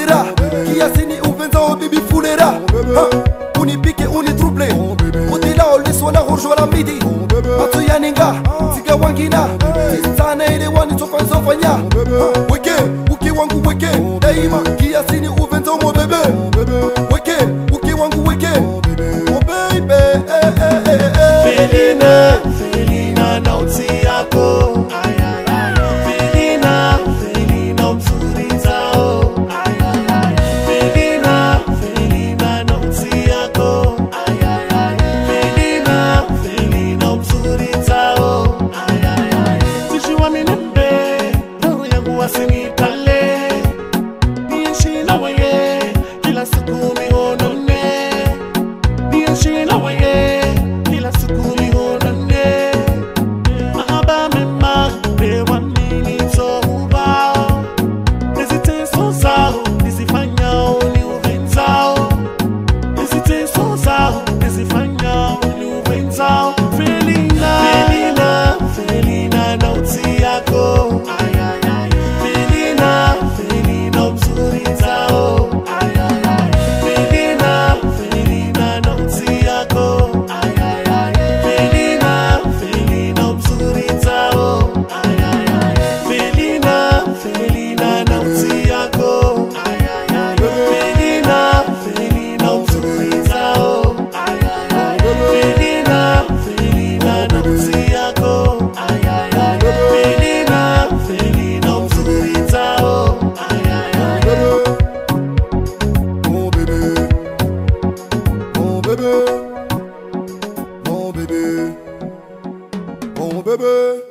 sera kiasi ni upenzao bibi fulera. Unipike unitruble. Udilao liswala hurshwa la midi. Matuyaninga sika wangina. Sana ile wanitofanyzofanya weke uki wangu weke. Daima kiasi ni upenzao mobebe weke uki wangu weke. Oh baby eh, eh, eh. Felina mzuri zao. Tishi wa minembe, roho yangu wasinitale. Niishi na weye, kila siku mionone Niishi na weye, mon bébé.